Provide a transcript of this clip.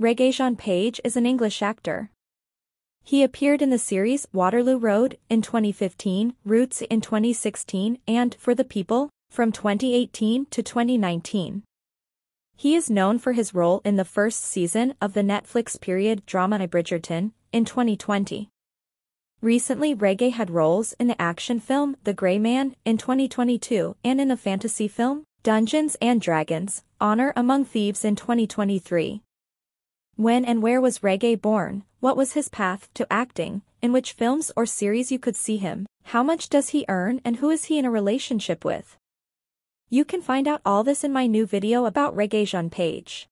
Regé-Jean Page is an English actor. He appeared in the series Waterloo Road in 2015, Roots in 2016, and For the People from 2018 to 2019. He is known for his role in the first season of the Netflix period drama I Bridgerton in 2020. Recently Regé had roles in the action film The Gray Man in 2022 and in the fantasy film Dungeons and Dragons, Honor Among Thieves in 2023. When and where was Regé born? What was his path to acting? In which films or series you could see him? How much does he earn and who is he in a relationship with? You can find out all this in my new video about Regé-Jean Page.